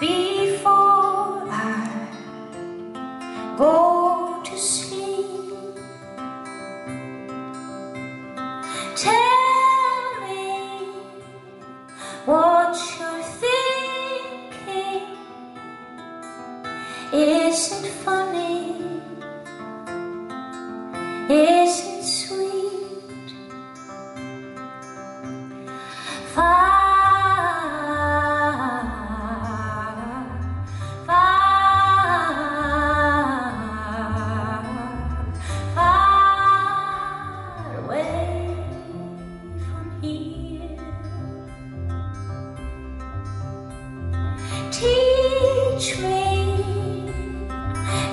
before I go to sleep. Tell me what you're thinking. Is it funny? Is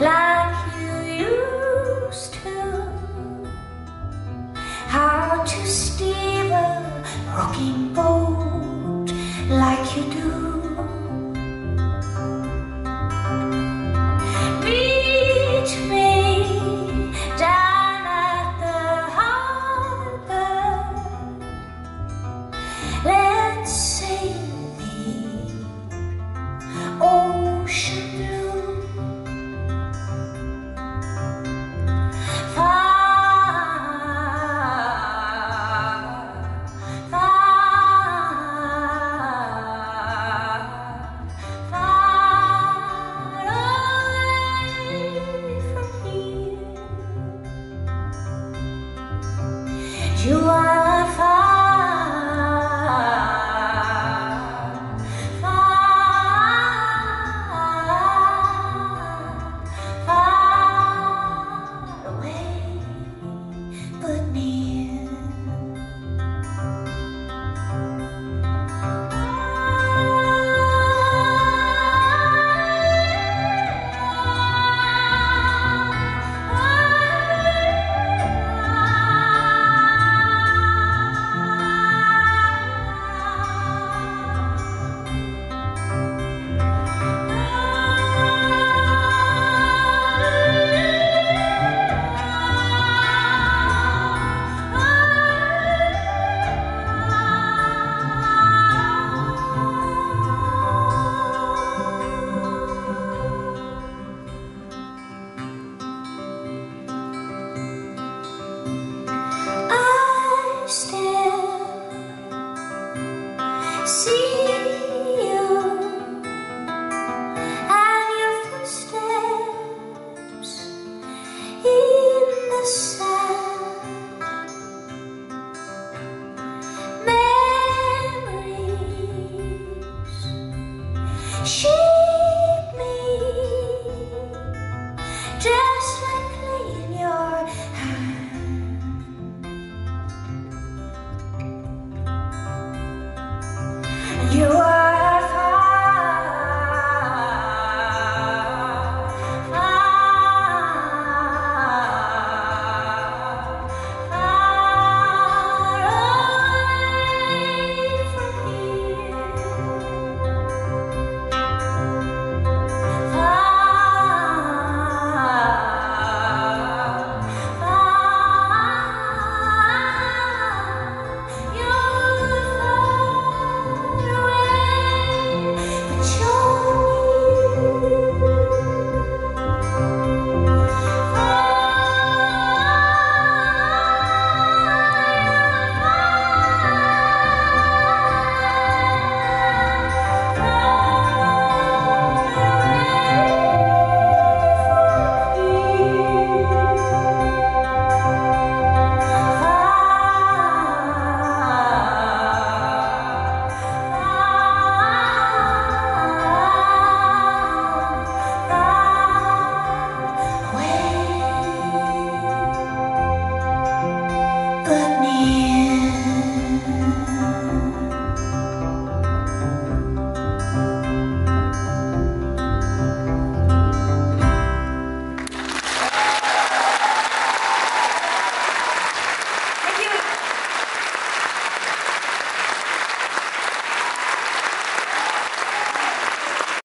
like you used to how to steer a rocking boat like you do. You are See